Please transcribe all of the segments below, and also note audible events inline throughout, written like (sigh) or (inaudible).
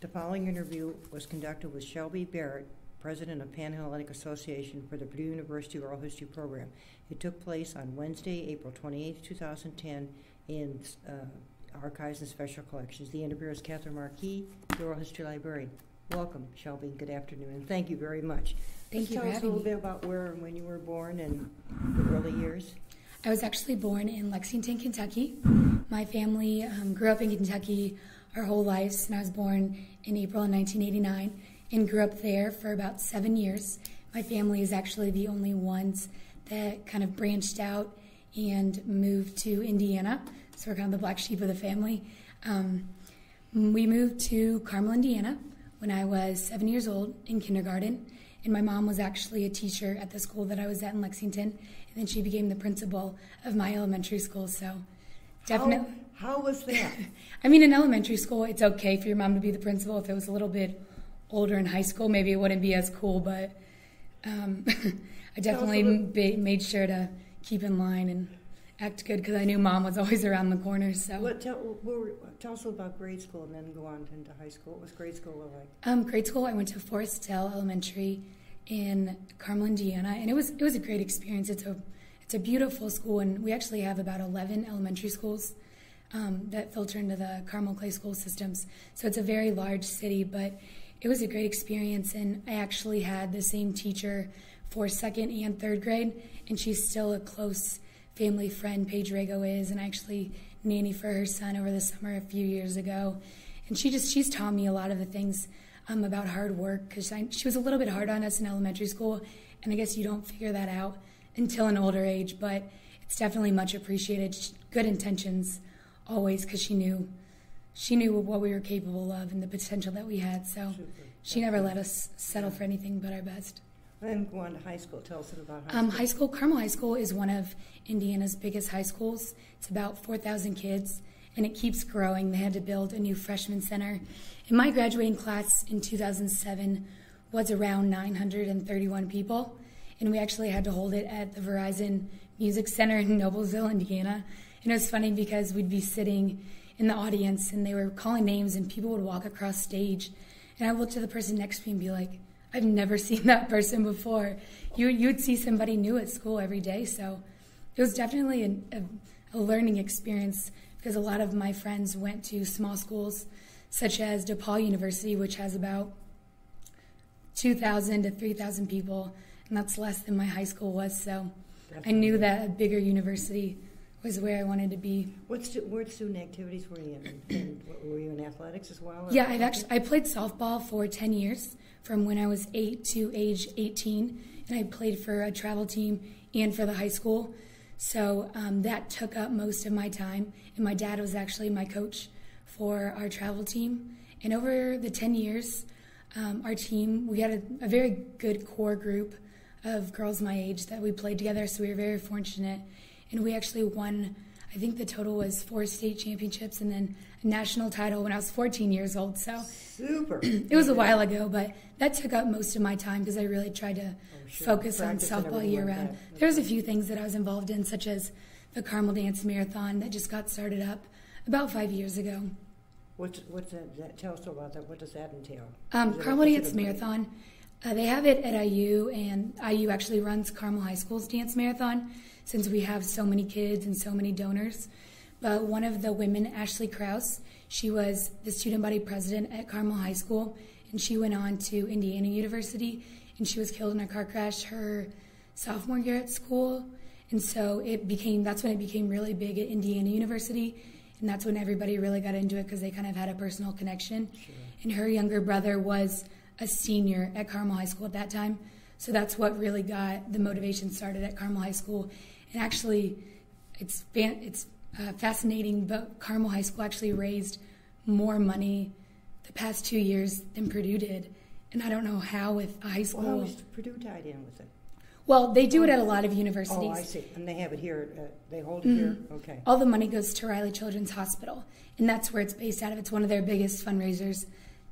The following interview was conducted with Shelby Barrett, President of Panhellenic Association for the Purdue University Oral History Program. It took place on Wednesday, April 28, 2010, in uh, Archives and Special Collections. The interviewer is Katherine Markee, the Oral History Librarian. Welcome, Shelby. Good afternoon, and thank you very much. Thank Just you tell for us a little me. bit about where and when you were born and the early years. I was actually born in Lexington, Kentucky. My family um, grew up in Kentucky our whole lives, and I was born in April of 1989 and grew up there for about seven years. My family is actually the only ones that kind of branched out and moved to Indiana, so we're kind of the black sheep of the family. Um, we moved to Carmel, Indiana when I was seven years old in kindergarten. And my mom was actually a teacher at the school that I was at in Lexington. And then she became the principal of my elementary school. So definitely. How, how was that? (laughs) I mean, in elementary school, it's okay for your mom to be the principal. If it was a little bit older in high school, maybe it wouldn't be as cool. But um, (laughs) I definitely little- made sure to keep in line and act good because I knew mom was (laughs) always around the corner. So. What, tell, what tell us about grade school and then go on into high school. What was grade school like? Um, grade school, I went to Forest Hill Elementary in Carmel, Indiana, and it was it was a great experience. It's a it's a beautiful school, and we actually have about eleven elementary schools um, that filter into the Carmel Clay school systems. So it's a very large city, but it was a great experience, and I actually had the same teacher for second and third grade, and she's still a close family friend. Paige Rago is, and I actually nanny for her son over the summer a few years ago, and she just she's taught me a lot of the things um, about hard work because she was a little bit hard on us in elementary school, and I guess you don't figure that out until an older age, but it's definitely much appreciated. Good intentions always because she knew she knew what we were capable of and the potential that we had. So Super. she never let us settle for anything but our best. Then go on to high school. Tell us about high Um, school. high school, Carmel High School is one of Indiana's biggest high schools. It's about 4,000 kids, and it keeps growing. They had to build a new freshman center. And my graduating class in 2007 was around 931 people, and we actually had to hold it at the Verizon Music Center in Noblesville, Indiana. And it was funny because we'd be sitting in the audience, and they were calling names, and people would walk across stage. And I would look to the person next to me and be like, I've never (laughs) seen that person before. You you would see somebody new at school every day, so it was definitely an, a, a learning experience because a lot of my friends went to small schools such as DePaul University, which has about 2,000 to 3,000 people, and that's less than my high school was. So I knew that a bigger university was where I wanted to be. What, stu- what student activities were you in? And were you in athletics as well? Yeah, I've actually I played softball for 10 years from when I was 8 to age 18 and I played for a travel team and for the high school. So um, that took up most of my time and my dad was actually my coach for our travel team. And over the 10 years, um, our team, we had a, a very good core group of girls my age that we played together, so we were very fortunate. And we actually won, I think the total was four state championships and then a national title when I was 14 years old. So Super. (clears throat) it was a while ago, but that took up most of my time because I really tried to Oh, sure. focus on Practice and softball year round. that. There was a few things that I was involved in, such as the Carmel Dance Marathon that just got started up about five years ago. What's, what's that, that? Tell us about that. What does that entail? Um, Is it a- Carmel Dance Marathon. Uh, they have it at IU, and IU actually runs Carmel High School's dance marathon since we have so many kids and so many donors. But one of the women, Ashley Kraus, she was the student body president at Carmel High School, and she went on to Indiana University, and she was killed in a car crash her sophomore year at school. And so it became that's when it became really big at Indiana University, and that's when everybody really got into it because they kind of had a personal connection. And her younger brother was a senior at Carmel High School at that time, so that's what really got the motivation started at Carmel High School. And actually, it's fan, it's uh, fascinating, but Carmel High School actually raised more money the past two years than Purdue did, and I don't know how with a high school. Well, how is Purdue tied in with it? Well, they do it at a lot of universities. Oh, I see. And they have it here. Uh, they hold it here? Okay. All the money goes to Riley Children's Hospital, and that's where it's based out of. It's one of their biggest fundraisers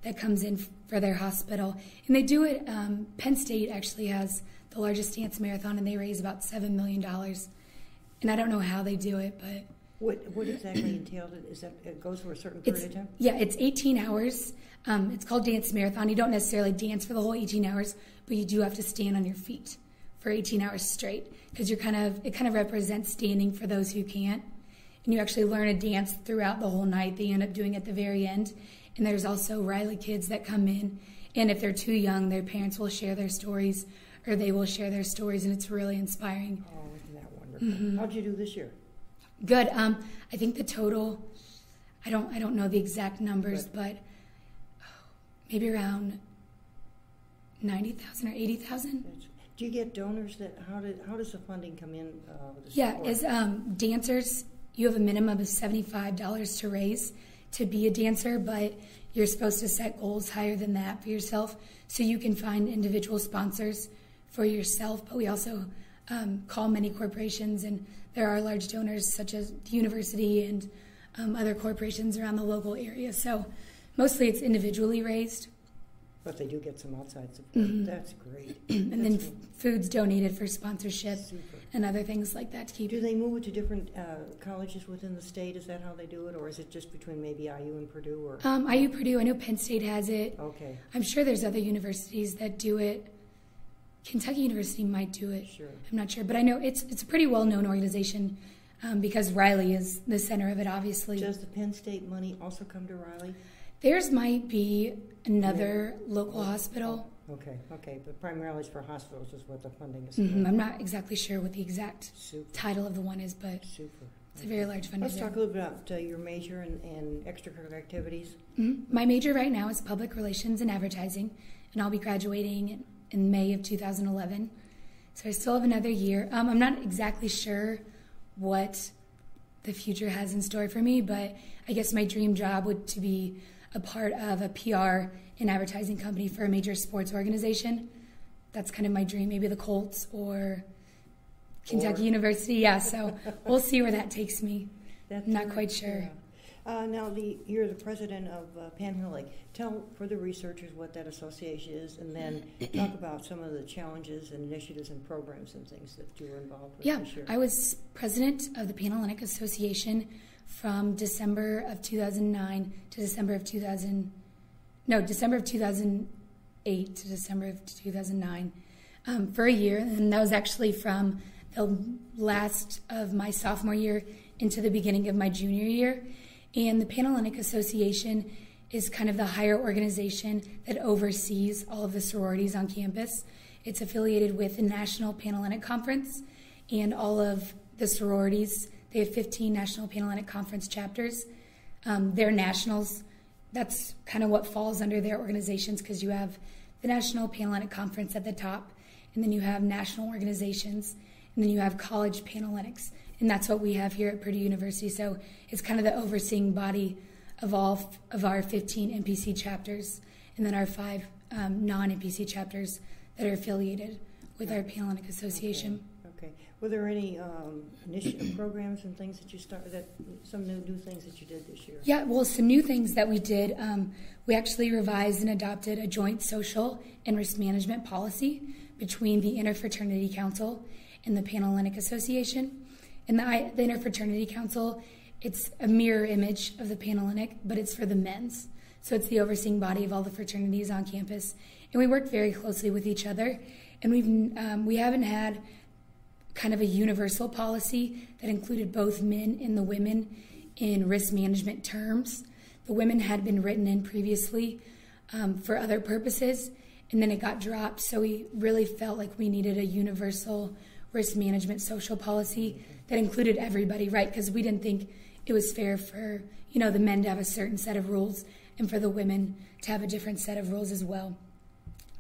that comes in for their hospital. And they do it, um, Penn State actually has the largest dance marathon, and they raise about $7 million. And I don't know how they do it, but What, what exactly entailed it? Is that, it goes for a certain period of time? yeah, it's 18 hours. Um, it's called Dance Marathon. You don't necessarily dance for the whole 18 hours, but you do have to stand on your feet for 18 hours straight because you're kind of it kind of represents standing for those who can't. And you actually learn a dance throughout the whole night. They end up doing at the very end. And there's also Riley kids that come in, and if they're too young, their parents will share their stories or they will share their stories, and it's really inspiring. Oh, isn't that wonderful? Mm-hmm. How'd you do this year? Good. Um, I think the total, I don't, I don't know the exact numbers, Good. but oh, maybe around ninety thousand or eighty thousand. Do you get donors that, how did, how does the funding come in uh, the Yeah, support? as um, dancers, you have a minimum of seventy-five dollars to raise to be a dancer, but you're supposed to set goals higher than that for yourself, so you can find individual sponsors for yourself. But we also um, call many corporations, and there are large donors such as the university and um, other corporations around the local area. So mostly it's individually raised, But they do get some outside support. Mhm. That's great. (clears throat) and then That's f- food's donated for sponsorship Super. And other things like that to keep Do they move it to different uh, colleges within the state? Is that how they do it? Or is it just between maybe IU and Purdue or? Um, IU Purdue, I know Penn State has it. Okay, I'm sure there's other universities that do it. Kentucky University might do it. sure. I'm not sure, but I know it's it's a pretty well known organization um, because Riley is the center of it. Obviously, Does the Penn State money also come to Riley? theirs might be another local hospital. Okay, okay, but primarily it's for hospitals is what the funding is for. I'm not exactly sure what the exact Super, title of the one is, but super. it's a very large. Let's talk a little bit about uh, your major and, and extracurricular activities. Mhm. My major right now is public relations and advertising, and I'll be graduating in, in May of 2011. So I still have another year. Um, I'm not exactly sure what the future has in store for me, but I guess my dream job would to be a part of a PR and advertising company for a major sports organization. That's kind of my dream. Maybe the Colts or Kentucky Or- University. Yeah, so we'll see where that takes me. That's Not quite sure. yeah. Uh, now, the, you're the president of uh, Panhellenic. Tell for the researchers what that association is, and then talk (clears throat) about some of the challenges and initiatives and programs and things that you were involved with Yeah. I was president of the Panhellenic Association from December of 2009 to December of 2000. No, December of 2008 to December of 2009 um, for a year, and that was actually from the last of my sophomore year into the beginning of my junior year. And the Panhellenic Association is kind of the higher organization that oversees all of the sororities on campus. It's affiliated with the National Panhellenic Conference and all of the sororities. They have 15 National Panhellenic Conference chapters. Um, they're nationals. That's kind of what falls under their organizations because you have the National Panhellenic Conference at the top, and then you have national organizations, and then you have college Panhellenics. And that's what we have here at Purdue University. So it's kind of the overseeing body of all f- of our 15 NPC chapters, and then our five um, non NPC chapters that are affiliated with our Panhellenic Association. Okay. Were there any um, initiative (clears throat) programs and things that you started, that, some new, new things that you did this year? Yeah, well, some new things that we did. Um, we actually revised and adopted a joint social and risk management policy between the Interfraternity Council and the Panhellenic Association. And the, the Interfraternity Council, it's a mirror image of the Panhellenic, but it's for the men's. So it's the overseeing body of all the fraternities on campus, and we work very closely with each other. And we've um, we haven't had kind of a universal policy that included both men and the women in risk management terms. The women had been written in previously um, for other purposes, and then it got dropped. So we really felt like we needed a universal risk management social policy that included everybody, right? Because we didn't think it was fair for you know the men to have a certain set of rules and for the women to have a different set of rules as well.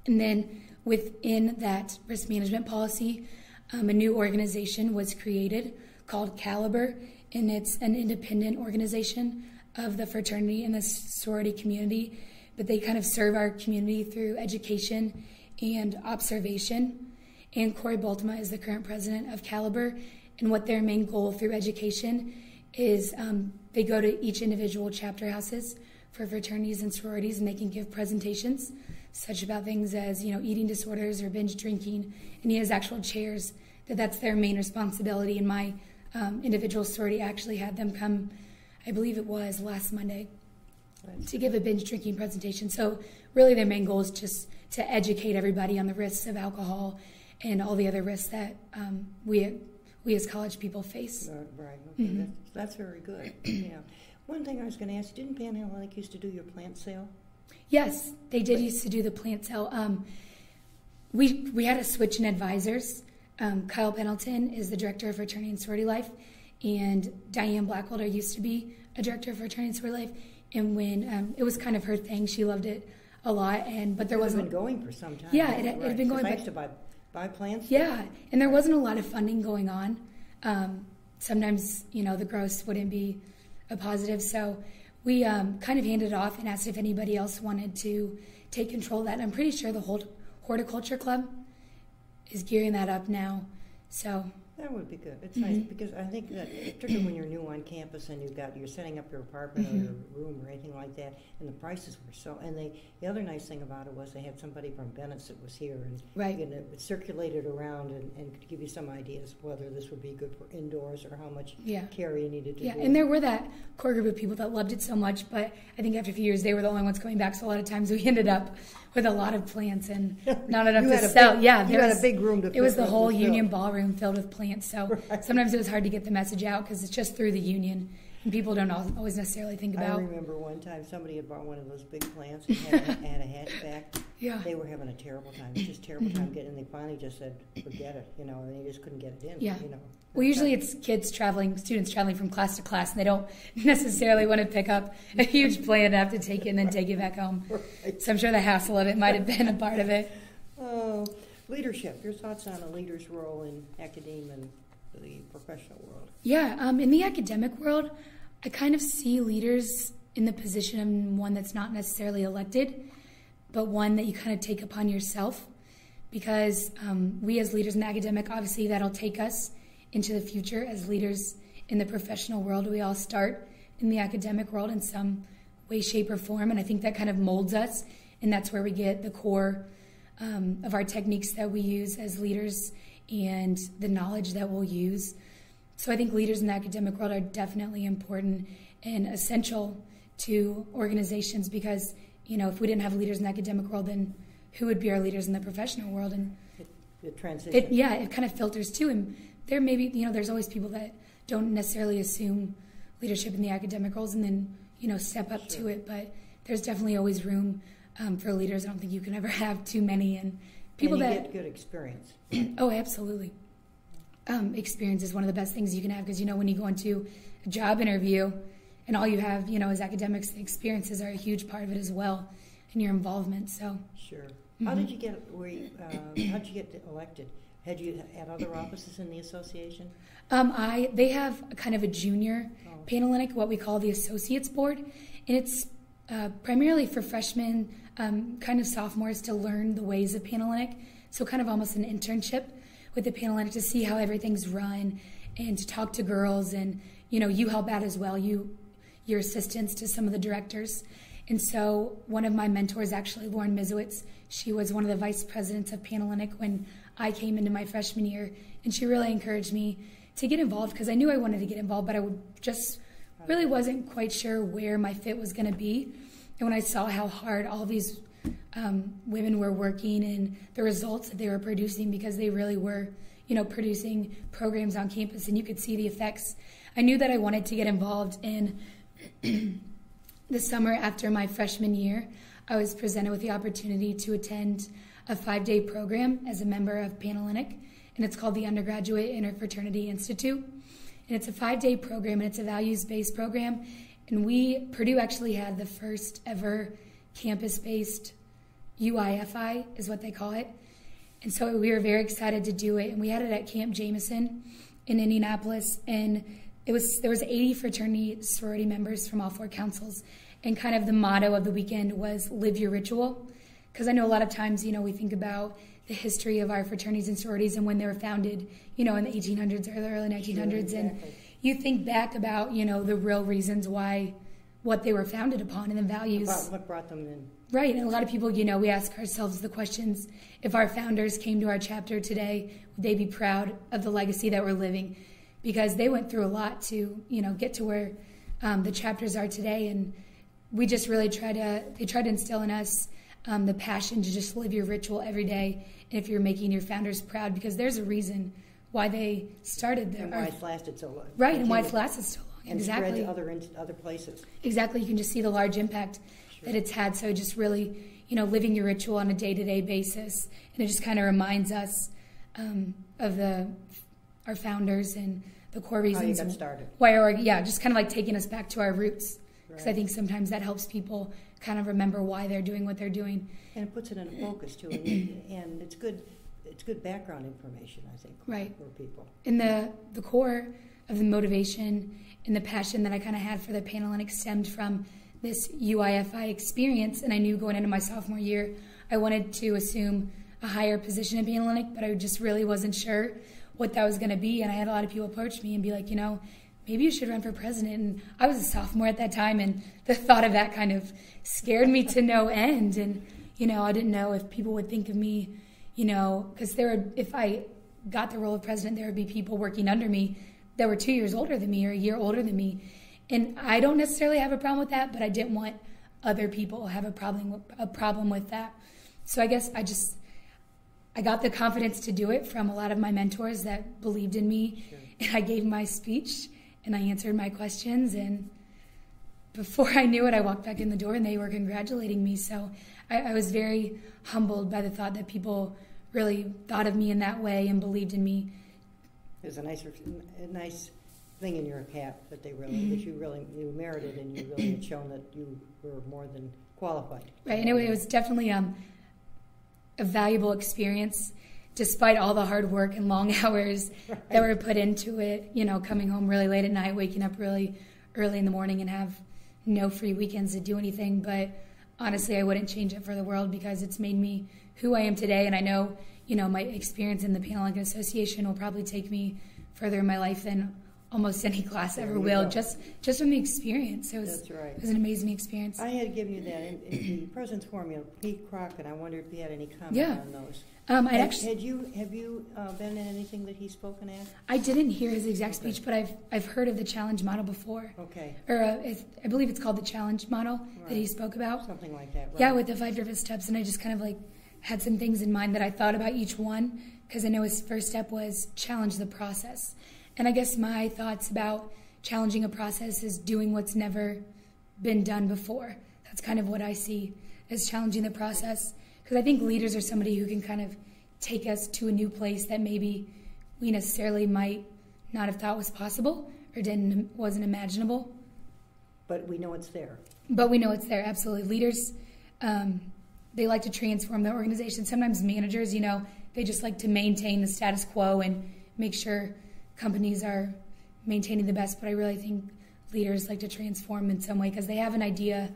And then within that risk management policy, um, a new organization was created called Caliber, and it's an independent organization of the fraternity and the sorority community. But they kind of serve our community through education and observation. And Corey Baltima is the current president of Caliber, and what their main goal through education is um, they go to each individual chapter houses for fraternities and sororities, and they can give presentations such about things as you know eating disorders or binge drinking, and he has actual chairs that that's their main responsibility. And my um, individual sorority actually had them come, I believe it was last Monday, That's- to give a binge drinking presentation. So really, their main goal is just to educate everybody on the risks of alcohol and all the other risks that um, we we as college people face. Uh, Right, okay, Mhm. that's, that's very good, (clears throat) yeah. One thing I was gonna ask, didn't Panhellenic used to do your plant sale? Yes, they did used to do the plant sale. Um, we we had a switch in advisors. Um, Kyle Pendleton is the director of fraternity and sorority life, and Diane Blackwelder used to be a director of fraternity and sorority life. And when um, it was kind of her thing, she loved it a lot. And but there been wasn't. going for some time. Yeah, it had- it had Right, been going, I but- to buy, buy plants. Yeah, and there wasn't a lot of funding going on. Um, sometimes, you know, the gross wouldn't be a positive. So we um, kind of handed it off and asked if anybody else wanted to take control of that. I'm pretty sure the whole horticulture club is gearing that up now. So That would be good. It's nice, Mhm. because I think that, particularly when you're new on campus and you've got, you're setting up your apartment or Mhm. your room or anything like that, and the prices were so, and they, the other nice thing about it was they had somebody from Bennett's that was here and, Right. know, it circulated around and, and could give you some ideas whether this would be good for indoors or how much yeah. care you needed to do. Yeah, and there were that core group of people that loved it so much, but I think after a few years they were the only ones coming back. So a lot of times we (laughs) ended up with a lot of plants and (laughs) not enough You to had sell. big- yeah, You there had was- a big room to. It was the whole union ballroom filled with plants. So (laughs) Right. sometimes it was hard to get the message out because it's just through the union, and people don't always necessarily think about. I remember one time somebody had bought one of those big plants and had, a- had a hatchback. Yeah, They were having a terrible time, just terrible time getting, they finally just said, forget it, you know, and they just couldn't get it in, Yeah. you know. well, usually it's kids traveling, students traveling from class to class, and they don't (laughs) necessarily want to pick up a huge plant and have to take it and then take it back (laughs) home. Right. So I'm sure the hassle of it might have been a part of it. (laughs) Oh, leadership, your thoughts on a leader's role in academia and the professional world? Yeah, um, in the academic world, I kind of see leaders in the position of one that's not necessarily elected, but one that you kind of take upon yourself. Because um, we, as leaders in the academic, obviously that'll take us into the future as leaders in the professional world. We all start in the academic world in some way, shape, or form, and I think that kind of molds us, and that's where we get the core um, of our techniques that we use as leaders and the knowledge that we'll use. So I think leaders in the academic world are definitely important and essential to organizations because, you know, if we didn't have leaders in the academic world, then who would be our leaders in the professional world? And The transition? it, yeah, it kind of filters too. And there may be, you know, there's always people that don't necessarily assume leadership in the academic roles and then, you know, step up to it. But there's definitely always room um, for leaders. I don't think you can ever (laughs) have too many. And people And you that get good experience. (clears throat) oh, absolutely. Um, experience is one of the best things you can have because you know when you go into a job interview and all you have, you know, is academics. Experiences are a huge part of it as well, and your involvement. So, Sure. How Mhm. did you get, were you, uh, how did you get elected? Had you had other offices in the association? um, I they have kind of a junior Oh, Panhellenic, what we call the Associates Board, and it's uh, primarily for freshmen, um, kind of sophomores, to learn the ways of Panhellenic. So, kind of almost an internship with the Panhellenic to see how everything's run and to talk to girls. And, you know, you help out as well, you, your assistants to some of the directors. And so, one of my mentors, actually, Lauren Mizowitz, she was one of the vice presidents of Panhellenic when I came into my freshman year, and she really encouraged me to get involved because I knew I wanted to get involved, but I would just really wasn't quite sure where my fit was going to be. And when I saw how hard all these um, women were working and the results that they were producing, because they really were, you know, producing programs on campus, and you could see the effects. I knew that I wanted to get involved in (clears throat) the summer after my freshman year. I was presented with the opportunity to attend a five-day program as a member of Panhellenic, and it's called the Undergraduate Interfraternity Institute. And it's a five-day program, and it's a values-based program. And we, Purdue actually had the first ever campus-based UIFI, is what they call it. And so we were very excited to do it. And we had it at Camp Jameson in Indianapolis. And it was there was 80 fraternity sorority members from all four councils. And kind of the motto of the weekend was live your ritual. Because I know a lot of times, you know, we think about the history of our fraternities and sororities and when they were founded, you know, in the 1800s or the early 1900s. Sure, And you think back about, you know, the real reasons why, what they were founded upon and the values. About what brought them in? Right, and a lot of people, you know, we ask ourselves the questions if our founders came to our chapter today, would they be proud of the legacy that we're living? Because they went through a lot to, you know, get to where um, the chapters are today. And we just really try to they try to instill in us um, the passion to just live your ritual every day and if you're making your founders proud because there's a reason why they started there And why it's lasted so long. right and why it's lasted so long And exactly spread to other, in- other places. exactly you can just see the large impact that it's had so just really you know living your ritual on a day-to-day basis and it just kind of reminds us um, of the our founders and the core reasons got started. why or yeah just kind of like taking us back to our roots because i think sometimes that helps people kind of remember why they're doing what they're doing And it puts it in a focus too, and, and it's good, it's good background information, I think. Right. For people. and the the core of the motivation and the passion that I kind of had for the Panhellenic stemmed from this UIFI experience. And I knew going into my sophomore year, I wanted to assume a higher position in Panhellenic, but I just really wasn't sure what that was going to be. And I had a lot of people approach me and be like, you know, maybe you should run for president. And I was a sophomore at that time, and the thought of that kind of scared me to no end. And you know, I didn't know if people would think of me, you know, because there would, if I got the role of president, there would be people working under me that were two years older than me or a year older than me. And I don't necessarily have a problem with that, but I didn't want other people to have a problem a problem with that. So I guess I just I got the confidence to do it from a lot of my mentors that believed in me, and I gave my speech and I answered my questions and before I knew it, I walked back in the door and they were congratulating me. So I, I was very humbled by the thought that people really thought of me in that way and believed in me. It was a nice, a nice thing in your cap that they really, that you really, you merited and you really had shown that you were more than qualified. Right, and it, it was definitely um, a valuable experience, despite all the hard work and long (laughs) hours that were put into it. You know, coming home really late at night, waking up really early in the morning, and have no free weekends to do anything. But honestly, I wouldn't change it for the world because it's made me who I am today, and I know you know my experience in the Panhellenic Association will probably take me further in my life than almost any class ever will. go. Just just from the experience, it was That's right. it was an amazing experience. I had given you that in, in the President's Forum, Pete Crockett, I wondered if you had any comment Yeah. on those. Um, I Had- actually Had you, have you uh, been in anything that he's spoken at? I didn't hear his exact Okay. speech, but I've I've heard of the challenge model before, Okay, or uh, I believe it's called the challenge model that he spoke about. something like that, right? Yeah, with the five different steps, and I just kind of like had some things in mind that I thought about each one because I know his first step was challenge the process, and I guess my thoughts about challenging a process is doing what's never been done before. That's kind of what I see as challenging the process because I think leaders are somebody who can kind of take us to a new place that maybe we necessarily might not have thought was possible or didn't wasn't imaginable But we know it's there. but we know it's there absolutely leaders um, they like to transform the organization. Sometimes managers you know they just like to maintain the status quo and make sure companies are maintaining the best. But i really think leaders like to transform in some way because they have an idea.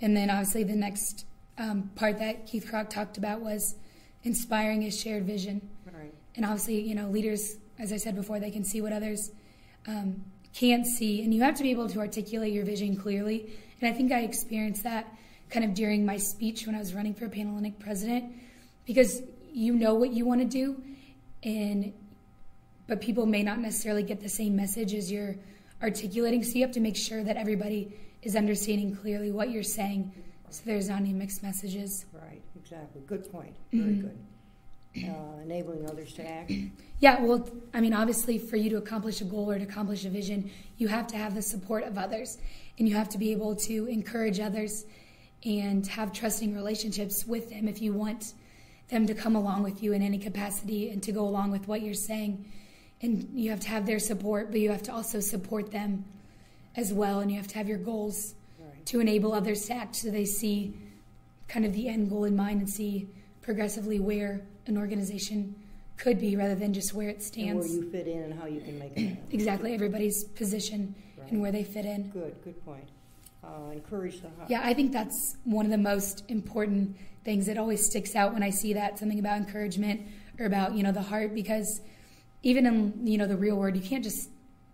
And then obviously the next um, part that keith crock talked about was inspiring a shared vision. Right. and obviously you know leaders as i said before they can see what others um, can't see. And you have to be able to articulate your vision clearly. And i think i experienced that kind of during my speech when i was running for a panhellenic president because you know what you want to do and but people may not necessarily get the same message as you're articulating so you have to make sure that everybody is understanding clearly what you're saying so there's not any mixed messages Right, exactly. Good point. Very Mhm. good. Uh, enabling others to act. Yeah, well, I mean, obviously, for you to accomplish a goal or to accomplish a vision, you have to have the support of others, and you have to be able to encourage others and have trusting relationships with them if you want them to come along with you in any capacity and to go along with what you're saying. And you have to have their support, but you have to also support them as well, and you have to have your goals Right. to enable others to act so they see kind of the end goal in mind and see progressively where an organization could be rather than just where it And stands. where you fit in and how you can make it exactly everybody's position Right. and where they fit in. Good, good point. Uh, encourage the heart. Yeah, I think that's one of the most important things that always sticks out when I see that something about encouragement or about, you know, the heart because even in, you know, the real world, you can't just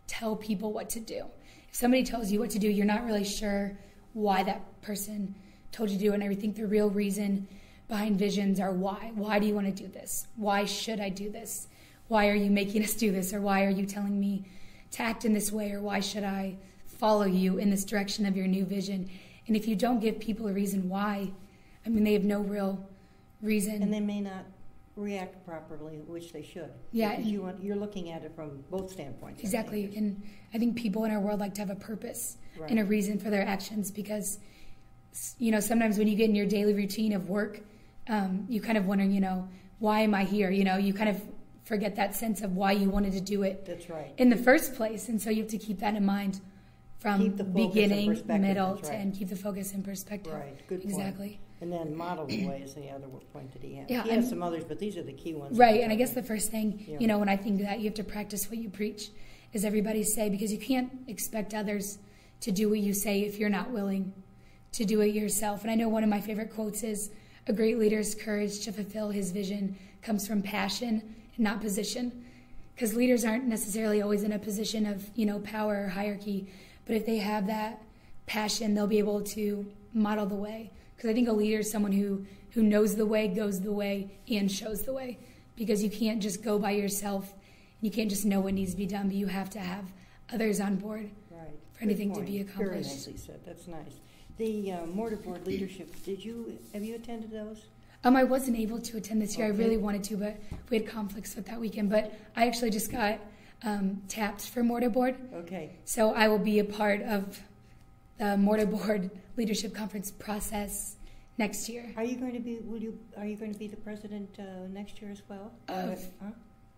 tell people what to do. If somebody tells you what to do, you're not really sure why that person told you to do it. And I think the real reason behind visions are why. Why do you want to do this? Why should I do this? Why are you making us do this? Or why are you telling me to act in this way? Or why should I follow you in this direction of your new vision? And if you don't give people a reason why, I mean, they have no real reason. And they may not react properly, which they should. Yeah, you want, you're looking at it from both standpoints. Exactly. think. And I think people in our world like to have a purpose Right. and a reason for their actions because, you know, sometimes when you get in your daily routine of work, um, you kind of wonder, you know, why am I here? You know, you kind of forget that sense of why you wanted to do it That's right. in the first place. And so you have to keep that in mind from beginning, middle, that's to end. Keep the focus in perspective. Right, good point. Exactly. And then model the way is the other point that he had. Yeah, He has some others, but these are the key ones. Right, and I guess the first thing, Yeah. you know, when I think that, you have to practice what you preach, as everybody say, because you can't expect others to do what you say if you're not willing to do it yourself. And I know one of my favorite quotes is, "A great leader's courage to fulfill his vision comes from passion and not position." Because leaders aren't necessarily always in a position of, you know, power or hierarchy, but if they have that passion, they'll be able to model the way. Because I think a leader is someone who who knows the way, goes the way, and shows the way. Because you can't just go by yourself. And you can't just know what needs to be done, but you have to have others on board. Right. for anything to be Very accomplished. nicely said, that's nice. The uh, mortar board leadership, did you, have you attended those? Um, I wasn't able to attend this year. Okay. I really wanted to, but we had conflicts with that weekend. But I actually just got um, tapped for mortarboard, Okay, so I will be a part of the mortarboard (laughs) leadership conference process next year. are you going to be, will you, are you going to be the president uh, next year as well? Of- Huh?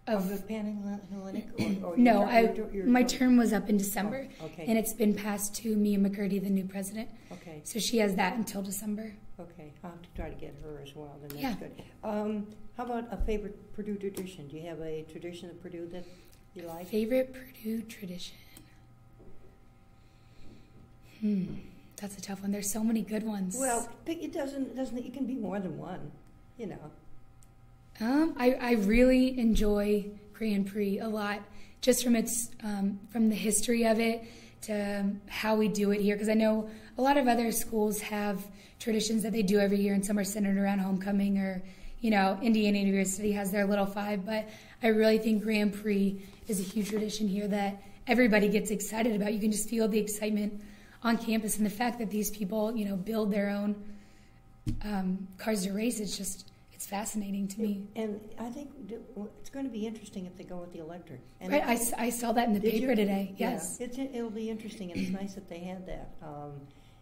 Of the Of Panhellenic? or- or (clears throat) no, I my term was up in December, Oh, Okay, and it's been passed to Mia McCurdy, the new president. okay, So she has that until December. okay. I'll have to try to get her as well, then Yeah. that's good. Um, How about a favorite Purdue tradition? Do you have a tradition of Purdue that you like? Favorite Purdue tradition? Hmm, that's a tough one. There's so many good ones. Well, pick- it doesn't, doesn't, it can be more than one, you know. Um, I, I really enjoy Grand Prix a lot, just from its um, from the history of it to how we do it here. Because I know a lot of other schools have traditions that they do every year, and some are centered around homecoming, or you know, Indiana University has their Little Five. But I really think Grand Prix is a huge tradition here that everybody gets excited about. You can just feel the excitement on campus, and the fact that these people, you know, build their own um, cars to race. It's just it's fascinating to me. And I think it's going to be interesting if they go with the electric. And Right, I, I saw that in the paper you? today. Yeah, Yes. it's, it'll be interesting, and it's nice that they had that. Um,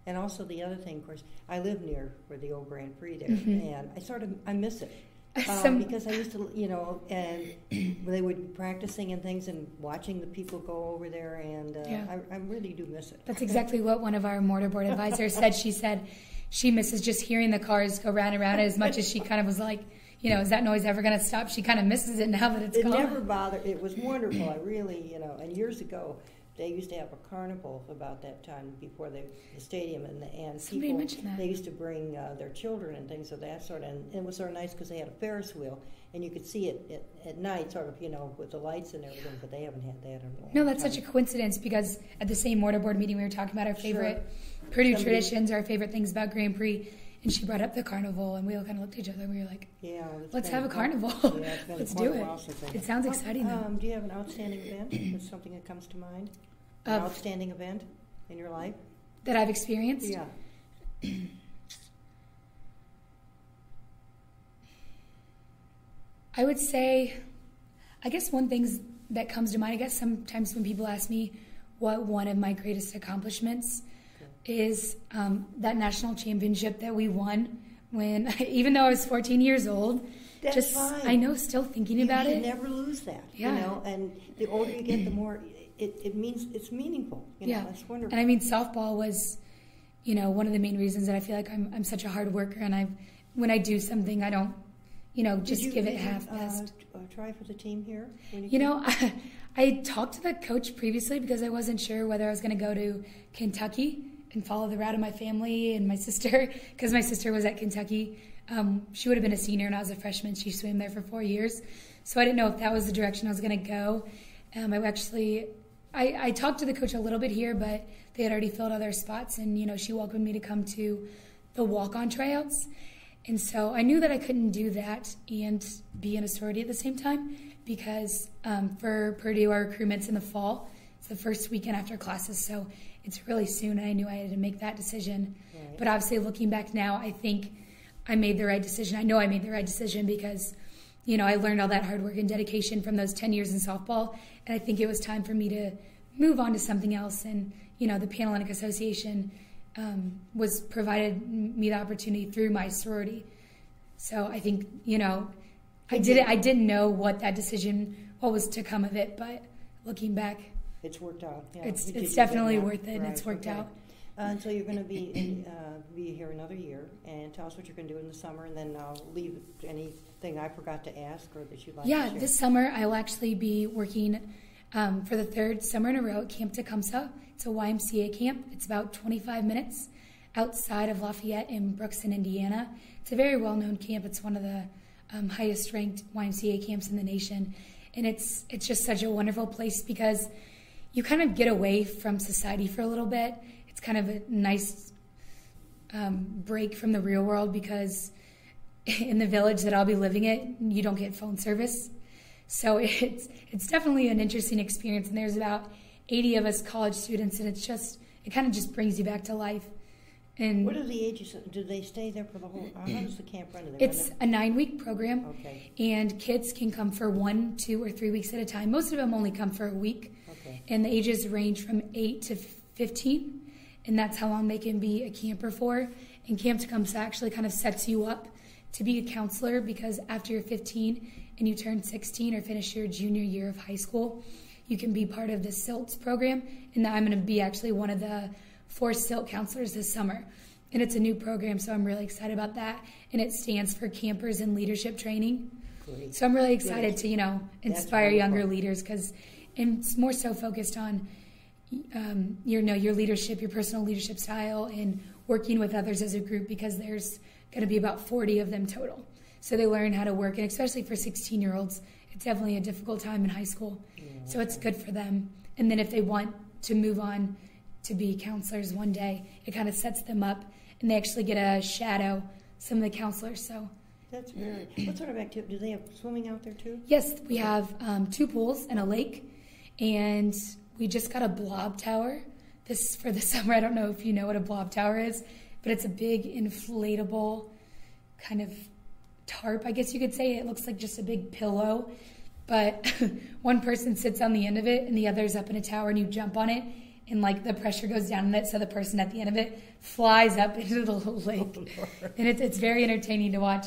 and also the other thing, of course, I live near where the old Grand Prix there, Mhm. and I sort of I miss it (laughs) um, because I used to, you know, and (clears throat) they would be practicing and things, and watching the people go over there, and uh, Yeah. I, I really do miss it. That's exactly what one of our mortarboard (laughs) advisors said. She said she misses just hearing the cars go round and round as much as she kind of was like, you know, is that noise ever going to stop? She kind of misses it now that it's It gone. It never bothered. It was wonderful. I really, you know, and years ago, they used to have a carnival about that time before the, the stadium, and the and Somebody people mentioned that. they used to bring uh, their children and things of that sort. And it was sort of nice because they had a Ferris wheel, and you could see it at, at night, sort of, you know, with the lights and everything. But they haven't had that in a long No, that's time. such a coincidence because at the same mortarboard meeting we were talking about our Sure. favorite Purdue Somebody- traditions, our favorite things about Grand Prix, and she brought up the carnival, and we all kind of looked at each other and we were like, yeah. let's have a carnival. (laughs) Yeah, Let's do it. It sounds Oh, exciting. Um, do you have an outstanding event? Is something that comes to mind? An Of- outstanding event in your life? that I've experienced. Yeah. (clears throat) I would say, I guess one thing that comes to mind, I guess sometimes when people ask me what one of my greatest accomplishments is um, that national championship that we won when, (laughs) even though I was 14 years old, That's just, fine. I know, still thinking you about it. never lose that. Yeah. You know, and the older you get, the more it, it means it's meaningful. You know, yeah. that's wonderful. And I mean, softball was, you know, one of the main reasons that I feel like I'm, I'm such a hard worker and I, when I do something, I don't, you know, just you- give it half best. uh, try for the team here. You came? know, (laughs) I, talked to the coach previously because I wasn't sure whether I was going to go to Kentucky and follow the route of my family and my sister (laughs) because my sister was at Kentucky. Um, she would have been a senior and I was a freshman. She swam there for four years. So I didn't know if that was the direction I was going to go. Um, I actually, I, I talked to the coach a little bit here, but they had already filled other spots and, you know, she welcomed me to come to the walk-on tryouts. And so I knew that I couldn't do that and be in a sorority at the same time because um, for Purdue, our recruitment's in the fall. It's the first weekend after classes, so it's really soon. And I knew I had to make that decision. Right. But obviously, looking back now, I think I made the right decision. I know I made the right decision because, you know, I learned all that hard work and dedication from those 10 years in softball. And I think it was time for me to move on to something else. And, you know, the Panhellenic Association um, was provided me the opportunity through my sorority. So I think, you know, I did it. I didn't know what that decision, what was to come of it, but looking back, It's worked out. Yeah. It's- it's definitely worth it, and it's worked okay. out. Uh, so you're going to be in, uh, be here another year, and tell us what you're going to do in the summer, and then I'll leave anything I forgot to ask or that you'd like yeah, this summer I will actually be working um, for the third summer in a row at Camp Tecumseh. It's a YMCA camp. It's about 25 minutes outside of Lafayette in Brookston, Indiana. It's a very well-known camp. It's one of the um, highest-ranked YMCA camps in the nation, and it's it's just such a wonderful place because you kind of get away from society for a little bit. It's kind of a nice um, break from the real world because (laughs) in the village that I'll be living at, you don't get phone service. So (laughs) it's it's definitely an interesting experience. And there's about 80 of us college students, and it's just it kind of just brings you back to life. And What are the ages? Do they stay there for the whole? How does the camp run? It's run a nine week program. Okay. and kids can come for one, two, or three weeks at a time. Most of them only come for a week. And the ages range from 8 to 15 and that's how long they can be a camper for. And camp tecumseh actually kind of sets you up to be a counselor because after you're 15 and you turn 16 or finish your junior year of high school you can be part of the CILTs program. And i'm going to be actually one of the four CILT counselors this summer. And it's a new program so i'm really excited about that. And it stands for campers in leadership training. Great. so I'm really excited Yes. to, you know, inspire younger leaders because it's more so focused on, um, your, know, your leadership, your personal leadership style, and working with others as a group because there's going to be about 40 of them total. So they learn how to work, and especially for 16 year olds, it's definitely a difficult time in high school. So it's good for them. And then if they want to move on to be counselors one day, it kind of sets them up, and they actually get a shadow some of the counselors. So That's very. What sort of activity? Do they have swimming out there too? Yes, we have um, two pools and a lake, and we just got a blob tower this for the (laughs) summer. I don't know if you know what a blob tower is, but it's a big inflatable kind of tarp, I guess you could say. It looks like just a big pillow, but (laughs) one person sits on the end of it and the other's up in a tower, and you jump on it. And like the pressure goes down in it, so the person at the end of it flies up (laughs) into the little lake, oh, and it's it's very entertaining to watch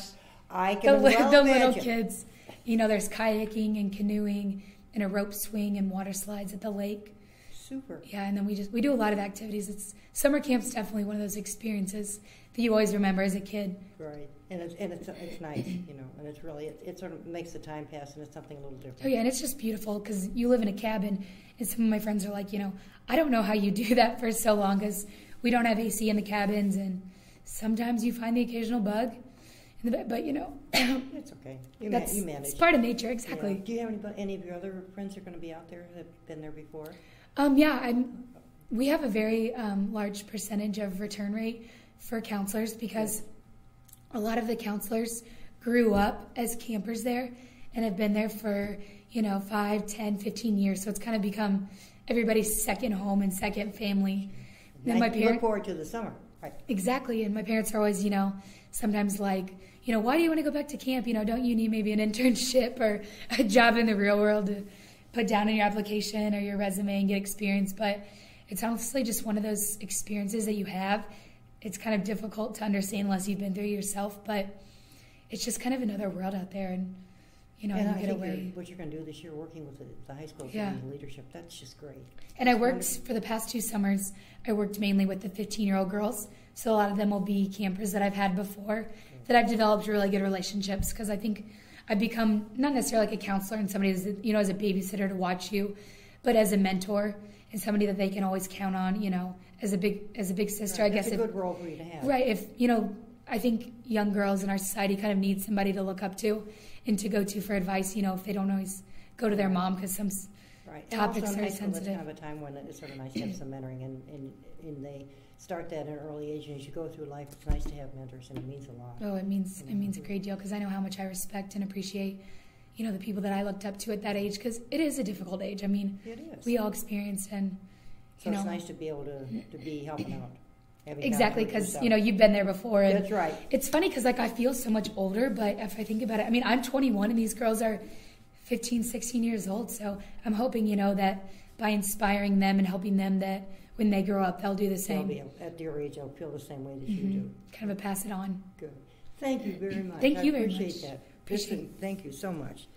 I can li- well the little kids. You know, there's kayaking and canoeing and a rope swing and water slides at the lake. Super. Yeah, and then we just we do a lot of activities. It's summer camp's definitely one of those experiences that you always remember as a kid. Right. And it's and it's it's nice, you know, and it's really it, it sort of makes the time pass, and it's something a little different. Oh yeah, and it's just beautiful because you live in a cabin, and some of my friends are like, you know, I don't know how you do that for so long because we don't have AC in the cabins, and sometimes you find the occasional bug. But you know, (coughs) It's okay. You, ma- that's you manage. it's part of nature, Yeah. exactly. Do you have any, any of your other friends that are going to be out there that have been there before? Um, yeah, I'm. We have a very um, large percentage of return rate for counselors because a lot of the counselors grew up as campers there and have been there for you know 5 10 15 years so it's kind of become everybody's second home and second family and my I- you look forward to the summer. Right. Exactly. And my parents are always, you know, sometimes like, you know, why do you want to go back to camp? You know, don't you need maybe an internship or a job in the real world to put down in your application or your resume and get experience? But it's honestly just one of those experiences that you have. It's kind of difficult to understand unless you've been through it yourself, but it's just kind of another world out there. And, you know, and I you get away. you're- what you're going to do this year, working with the, the high school Yeah. team leadership, that's just great. And I worked wonderful. for the past two summers. I worked mainly with the 15 year old girls. So a lot of them will be campers that I've had before that I've developed really good relationships because I think I've become not necessarily like a counselor and somebody who's, you know, as a babysitter to watch you, but as a mentor and somebody that they can always count on, you know, as a big, as a big sister, Right, I guess. A if, good role for you to have. Right. If, you know, I think young girls in our society kind of need somebody to look up to and to go to for advice, you know, if they don't always go to their mom because some, Right. topics and also in are school, sensitive. That's kind of a time when it's sort of nice to have some mentoring, and, and, and they start that at an early age, and as you go through life, it's nice to have mentors, and it means a lot. Oh, it means it means a great deal because I know how much I respect and appreciate, you know, the people that I looked up to at that age because it is a difficult age. I mean, It is. we all experienced and So you it's nice to be able to, to be helping out. exactly because you know you've been there before. And That's right. It's funny because like I feel so much older, but if I think about it, I mean I'm 21 and these girls are 15, 16 years old. So I'm hoping you know that by inspiring them and helping them that when they grow up they'll do the same. They'll be, at your age, they'll feel the same way that you Mhm. do. Kind of a pass it on. Good. Thank you very much. Thank I you very appreciate much. that. Appreciate Listen, Thank you so much.